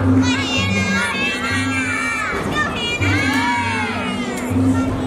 Hannah! Let's go, Hannah!